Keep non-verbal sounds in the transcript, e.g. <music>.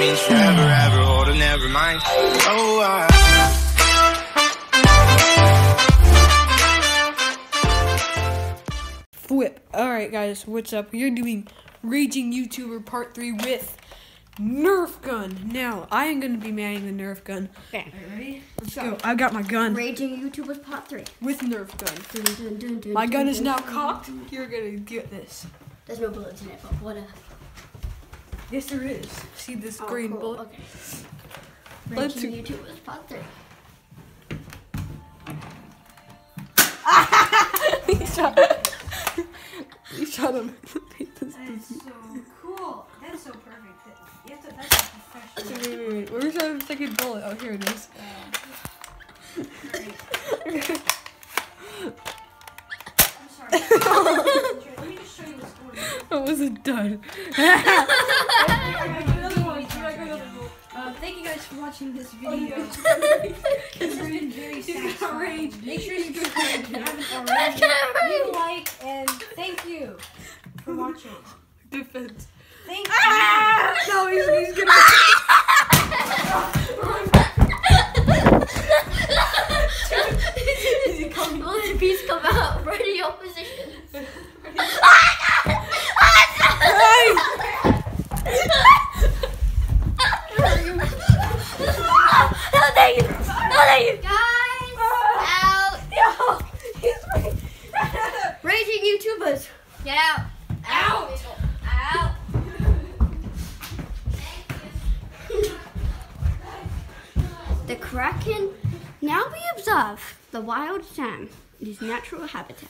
means forever, ever, hold on, never mind. Oh, I. Flip. Alright, guys, what's up? You're doing Raging YouTuber Part 3 with Nerf Gun. Now, I am going to be manning the Nerf Gun. Okay. Ready? Let's go. I got my gun Raging YouTubers Part 3. with Nerf Gun. Dun, dun, dun, dun, My gun dun, is dun, now dun, cocked. dun. You're going to get this. There's no bullets in it, but whatever. Yes, there is. See this Oh, green cool. bullet? Okay. Let's Raging see. YouTubers Part 3. he shot. he shot him. That is so cool. That's so perfect. That- You have to, that's a professional. wait, wait, wait. Where's our second bullet? Oh, here it is. <laughs> Great. I'm sorry. <laughs> Let me just show you what's going on. That wasn't done. Uh, thank you guys for watching this video. it's <laughs> been very satisfying. Make sure you subscribe if you haven't already. Leave a like and thank you for watching. Defense. Thank you. No, he's, he's gonna. <laughs> <laughs> Will the piece come out? Ready your position. No, thank you. No, thank you. Guys, out. <laughs> <laughs> Raging YouTubers. Get out. Out. Out. <laughs> The kraken now we observe the wild Sam in his natural habitat.